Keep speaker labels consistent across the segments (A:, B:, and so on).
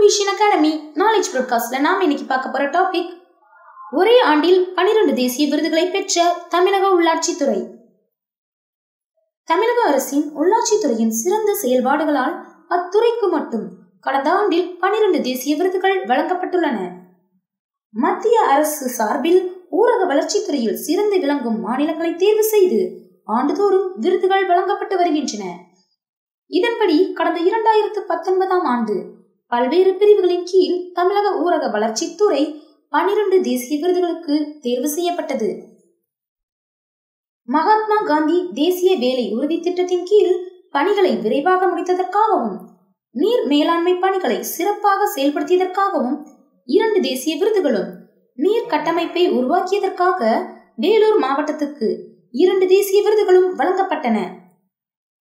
A: Vision academy knowledge ப்ராட்காஸ்ட்ல நாம் இன்னைக்கு பார்க்க போற டாபிக் ஒரே ஆண்டில் பனிரெண்டு தேசிய விருதுகளை பெற்ற தமிழக உள்ளாட்சித்துறை தமிழக அரசின் உள்ளாட்சித்துறையின் சிறந்த செயல்பாடுகளால் அத்துறைக்கு மட்டும் கடந்த ஆண்டில் பனிரெண்டு தேசிய விருதுகள் வழங்கப்பட்டுள்ளன. மத்திய அரசு சார்பில் ஊரக வளர்ச்சித்துறையில் சிறந்து விளங்கும் மாநிலங்களை தேர்வு செய்து ஆண்டுதோறும் விருதுகள் வழங்கப்பட்டு வருகின்றன. இதன்படி கடந்த இரண்டாயிரத்து பத்தொன்பதாம் ஆண்டு பல்வேறு பிரிவுகளின் கீழ் தமிழக ஊரக வளர்ச்சித்துறை பனிரெண்டு தேசிய விருதுகளுக்கு தேர்வு செய்யப்பட்டது. மகாத்மா காந்தி தேசிய வேலை உறுதி திட்டத்தின் கீழ் பணிகளை விரைவாக முடித்ததற்காகவும் நீர் மேலாண்மை பணிகளை சிறப்பாக செயல்படுத்தியதற்காகவும் இரண்டு தேசிய விருதுகளும் நீர் கட்டமைப்பை உருவாக்கியதற்காக வேலூர் மாவட்டத்துக்கு இரண்டு தேசிய விருதுகளும் வழங்கப்பட்டன.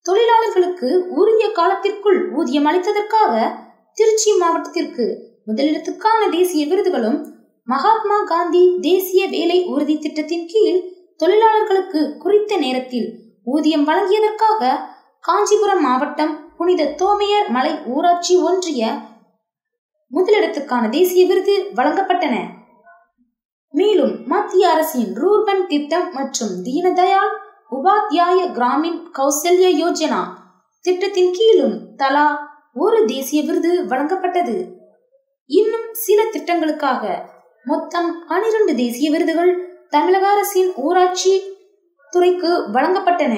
A: தொழிலாளர்களுக்கு உரிய காலத்திற்குள் ஊதியம் அளித்ததற்காக திருச்சி மாவட்டத்திற்கு முதலிடத்துக்கான தேசிய விருதுகளும் மகாத்மா காந்தி தேசிய வேலை உறுதி திட்டத்தின் கீழ் தொழிலாளர்களுக்கு குறித்த நேரத்தில் ஊதியம் வழங்கியதற்காக காஞ்சிபுரம் மாவட்டம் புனித தோமையர் மலை ஊராட்சி ஒன்றிய முதலிடத்துக்கான தேசிய விருது வழங்கப்பட்டன. மேலும் மத்திய அரசின் ரூர்பன் திட்டம் மற்றும் தீனதயாள் உபாத்யாய கிராமின் கௌசல்ய யோஜனா திட்டத்தின் கீழும் தலா ஒரு தேசிய விருது வழங்கப்பட்டது. இன்னும் சில திட்டங்களுக்காக மொத்தம் பனிரெண்டு தேசிய விருதுகள் தமிழக அரசின் ஊராட்சி துறைக்கு வழங்கப்பட்டன.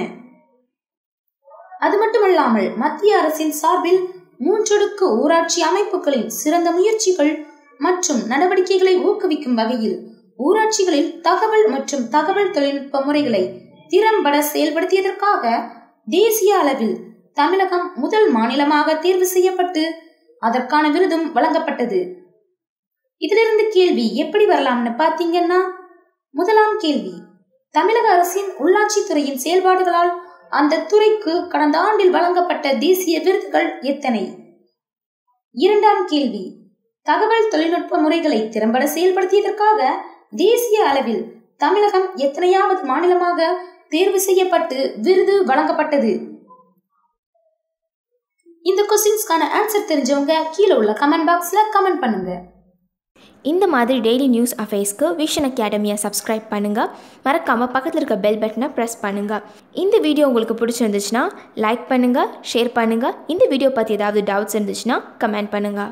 A: அது மட்டுமல்லாமல் மத்திய அரசின் சார்பில் மூன்றடுக்கு ஊராட்சி அமைப்புகளின் சிறந்த முயற்சிகள் மற்றும் நடவடிக்கைகளை ஊக்குவிக்கும் வகையில் ஊராட்சிகளில் தகவல் மற்றும் தகவல் தொழில்நுட்ப முறைகளை திறம்பட செயல்படுத்தியதற்காக தேசிய அளவில் தமிழகம் முதல் மாநிலமாக தேர்வு செய்யப்பட்டு அதற்கான விருதும் வழங்கப்பட்டது. இதிலிருந்து கேள்வி எப்படி வரலாம்னு பாத்தீங்கன்னா முதலாம் கேள்வி. தமிழக அரசின் உள்ளாட்சித்துறையின் செயல்பாடுகளால் அந்த துறைக்கு கடந்த ஆண்டில் வழங்கப்பட்ட தேசிய விருதுகள் எத்தனை? இரண்டாம் கேள்வி. தகவல் தொழில்நுட்ப முறைகளை திறம்பட செயல்படுத்தியதற்காக தேசிய அளவில் தமிழகம் எத்தனையாவது மாநிலமாக தேர்வு செய்யப்பட்டு விருது வழங்கப்பட்டது? இந்த கொஸ்டின்ஸ்க்கான ஆன்சர் தெரிஞ்சவங்க கீழே உள்ள கமெண்ட் பாக்ஸில் கமெண்ட் பண்ணுங்க.
B: இந்த மாதிரி டெய்லி நியூஸ் அஃபேர்ஸ்க்கு விஷன் அகாடமியை சப்ஸ்கிரைப் பண்ணுங்கள் மறக்காமல் பக்கத்தில் இருக்க பெல் பட்டனை ப்ரெஸ் பண்ணுங்கள் இந்த வீடியோ உங்களுக்கு பிடிச்சிருந்துச்சுன்னா லைக் பண்ணுங்கள் ஷேர் பண்ணுங்கள் இந்த வீடியோ பற்றி ஏதாவது டவுட்ஸ் இருந்துச்சுன்னா கமெண்ட் பண்ணுங்கள்